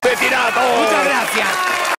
Pepinato. Muchas gracias.